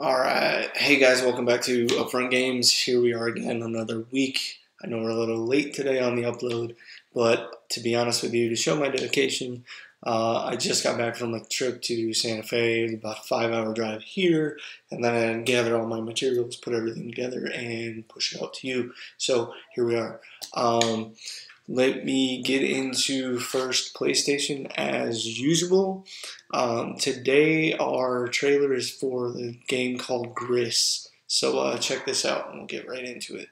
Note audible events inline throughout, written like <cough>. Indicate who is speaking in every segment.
Speaker 1: All right. Hey guys, welcome back to Upfront Games. Here we are again, another week. I know we're a little late today on the upload, but to be honest with you, to show my dedication, uh, I just got back from a trip to Santa Fe, about a five hour drive here, and then I gather all my materials, put everything together, and push it out to you. So here we are. Um, let me get into first PlayStation as usual. Um, today, our trailer is for the game called Gris. So uh, check this out and we'll get right into it.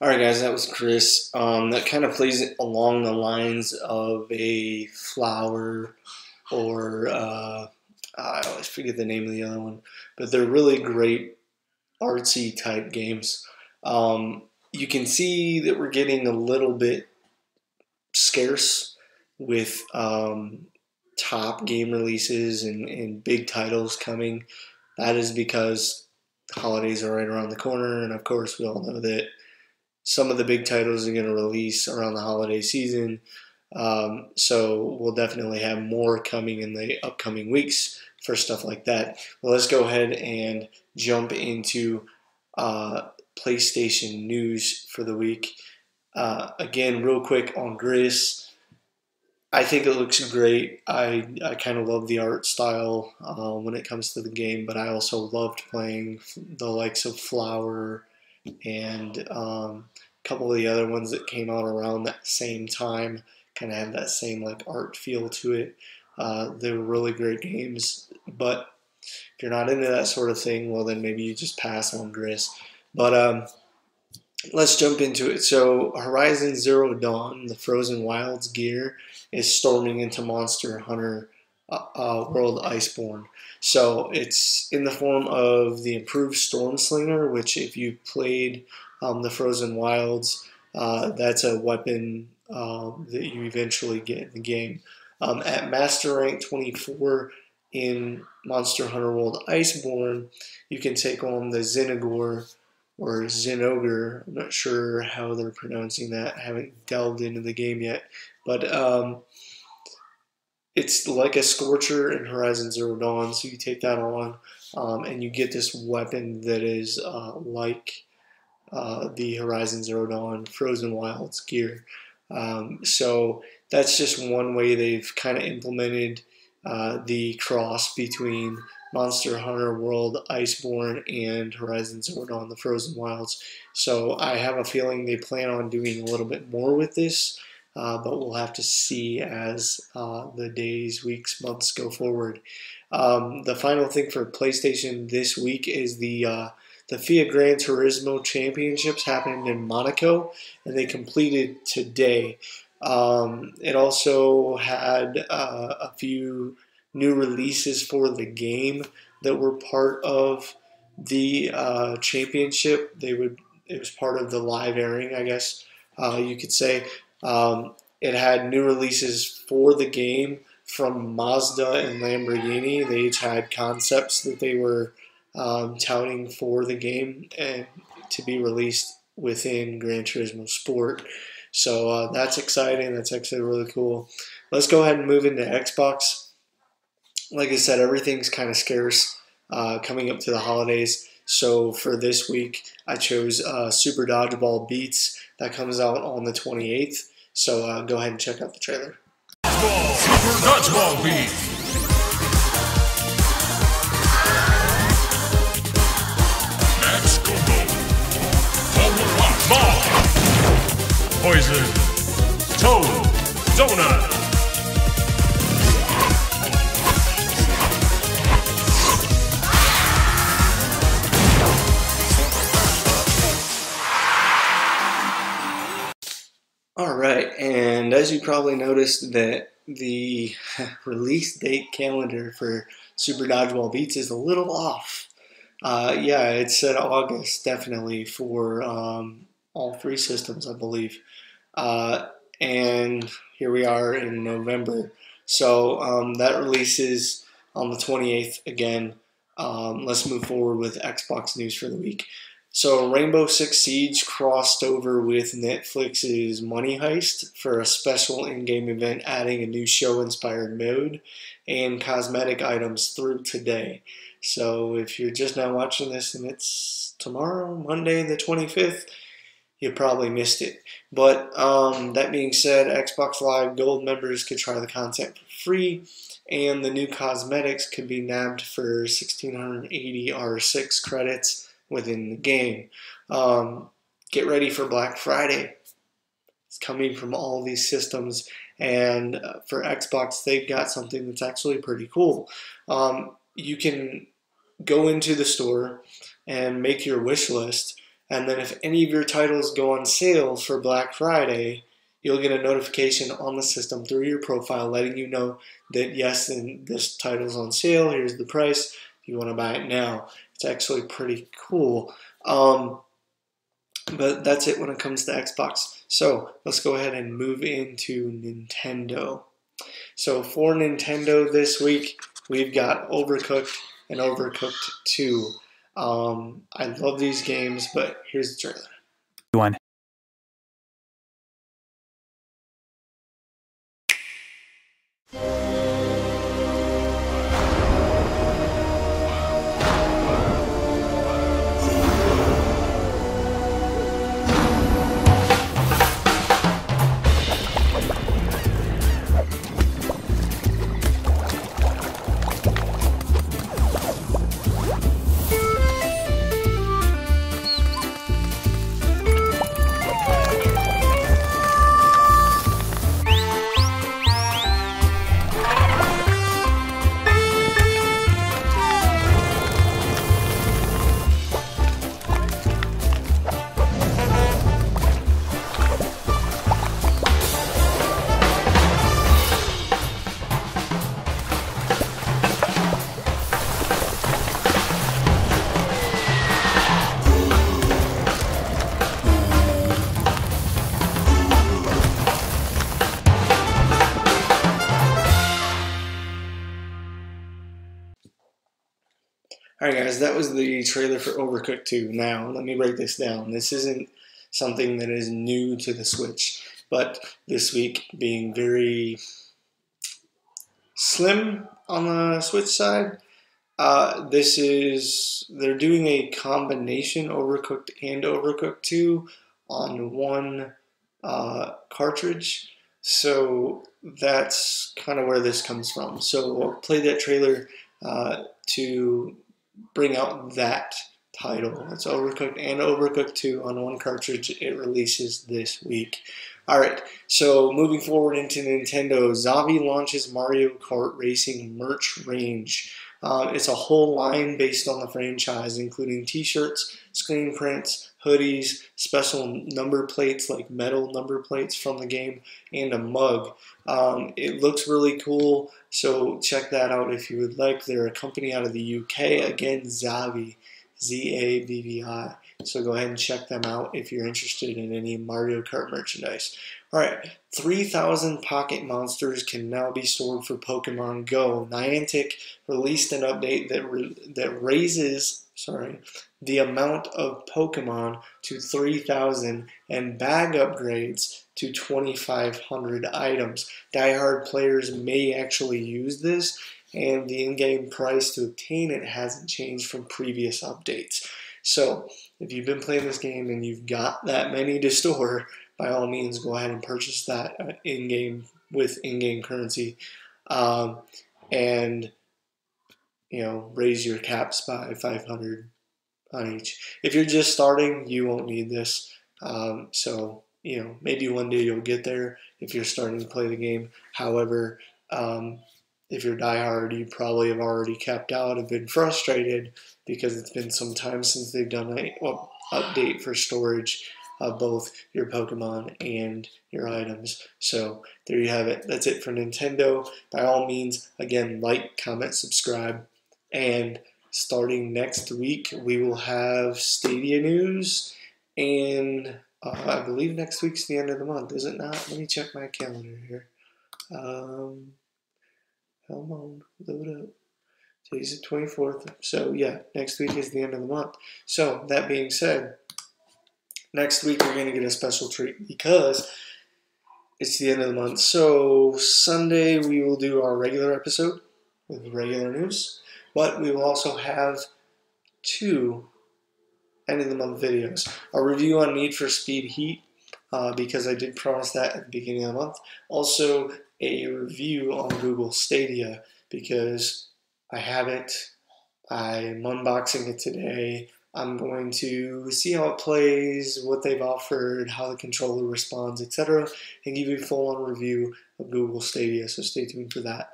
Speaker 1: All right, guys, that was Gris. Um, that kind of plays along the lines of a flower or uh, I always forget the name of the other one, but they're really great artsy type games. Um, you can see that we're getting a little bit scarce with um, top game releases and, and big titles coming. That is because holidays are right around the corner, and of course, we all know that some of the big titles are going to release around the holiday season. Um, so we'll definitely have more coming in the upcoming weeks for stuff like that. Well, let's go ahead and jump into uh, PlayStation news for the week. Uh, again, real quick on Gris. I think it looks great. I, I kind of love the art style uh, when it comes to the game, but I also loved playing the likes of Flower and um, a couple of the other ones that came out around that same time kind of had that same like art feel to it. Uh, they were really great games, but if you're not into that sort of thing, well then maybe you just pass on Gris. But um, let's jump into it. So Horizon Zero Dawn, the Frozen Wilds gear, is storming into Monster Hunter uh, uh, World Iceborne. So it's in the form of the improved Stormslinger, which if you played um, the Frozen Wilds, uh, that's a weapon uh, that you eventually get in the game. Um, at Master Rank 24 in Monster Hunter World Iceborne, you can take on the Zinogre or Zinogre. I'm not sure how they're pronouncing that. I haven't delved into the game yet. But um, it's like a Scorcher in Horizon Zero Dawn, so you take that on, um, and you get this weapon that is uh, like uh, the Horizon Zero Dawn Frozen Wilds gear. Um, so that's just one way they've kind of implemented uh, the cross between Monster Hunter World Iceborne and Horizon Zero Dawn the Frozen Wilds. So I have a feeling they plan on doing a little bit more with this uh, but we'll have to see as uh, the days, weeks, months go forward. Um, the final thing for PlayStation this week is the uh, the FIA Gran Turismo Championships happened in Monaco, and they completed today. Um, it also had uh, a few new releases for the game that were part of the uh, championship. They would it was part of the live airing, I guess uh, you could say. Um, it had new releases for the game from Mazda and Lamborghini. They each had concepts that they were um, touting for the game and to be released within Gran Turismo Sport. So uh, that's exciting. That's actually really cool. Let's go ahead and move into Xbox. like I said, everything's kind of scarce uh, coming up to the holidays. So for this week, I chose uh, Super Dodgeball Beats that comes out on the 28th. So uh, go ahead and check out the trailer. Dodgeball.
Speaker 2: Poison. Toad. Donut.
Speaker 1: All right, and as you probably noticed that the <laughs> release date calendar for Super Dodgeball Beats is a little off. Uh, yeah, it said August definitely for um, all three systems, I believe. Uh, and here we are in November. So um, that releases on the 28th again. Um, let's move forward with Xbox news for the week. So Rainbow Six Siege crossed over with Netflix's Money Heist for a special in-game event adding a new show-inspired mode and cosmetic items through today. So if you're just now watching this and it's tomorrow, Monday the 25th, you probably missed it. But um, that being said, Xbox Live Gold members could try the content for free and the new cosmetics could be nabbed for 1680 R6 credits within the game. Um, get ready for Black Friday. It's coming from all these systems, and uh, for Xbox, they've got something that's actually pretty cool. Um, you can go into the store and make your wish list, and then if any of your titles go on sale for Black Friday, you'll get a notification on the system through your profile letting you know that yes, this title's on sale. Here's the price. You want to buy it now, it's actually pretty cool. Um, but that's it when it comes to Xbox. So let's go ahead and move into Nintendo. So for Nintendo this week, we've got Overcooked and Overcooked 2. Um, I love these games, but here's the trailer. Guys, that was the trailer for Overcooked 2. Now, let me break this down. This isn't something that is new to the Switch, but this week being very slim on the Switch side, uh, this is, they're doing a combination Overcooked and Overcooked 2 on one uh, cartridge. So that's kind of where this comes from. So play that trailer uh, to bring out that title. It's Overcooked and Overcooked 2 on one cartridge. It releases this week. Alright, so moving forward into Nintendo, Zavvi launches Mario Kart Racing merch range. Um, it's a whole line based on the franchise, including t-shirts, screen prints, hoodies, special number plates like metal number plates from the game, and a mug. Um, it looks really cool, so check that out if you would like. They're a company out of the UK, again, Zavvi, Z-A-V-V-I. So go ahead and check them out if you're interested in any Mario Kart merchandise. Alright, 3,000 pocket monsters can now be stored for Pokemon Go. Niantic released an update that, that raises sorry, the amount of Pokemon to 3,000 and bag upgrades to 2,500 items. Die-hard players may actually use this and the in-game price to obtain it hasn't changed from previous updates. So if you've been playing this game and you've got that many to store, by all means go ahead and purchase that uh, in-game with in-game currency, um, and you know raise your caps by 500 on each. If you're just starting, you won't need this. Um, so you know maybe one day you'll get there if you're starting to play the game. However, um, if you're diehard, you probably have already capped out, have been frustrated because it's been some time since they've done an update for storage of both your Pokemon and your items. So there you have it. That's it for Nintendo. By all means, again, like, comment, subscribe, and starting next week, we will have Stadia news, and uh, I believe next week's the end of the month, is it not? Let me check my calendar here. Um, come on, load up. Today's the 24th. So, yeah, next week is the end of the month. So, that being said, next week we're going to get a special treat because it's the end of the month. So, Sunday we will do our regular episode with regular news, but we will also have two end of the month videos a review on Need for Speed Heat. Uh, because I did promise that at the beginning of the month. Also, a review on Google Stadia because I have it. I'm unboxing it today. I'm going to see how it plays, what they've offered, how the controller responds, etc., and give you a full on review of Google Stadia. So stay tuned for that.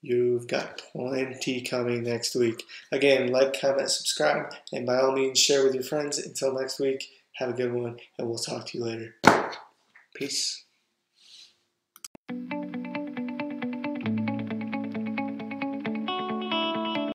Speaker 1: You've got plenty coming next week. Again, like, comment, subscribe, and by all means, share with your friends. Until next week, have a good one, and we'll talk to you later. Peace.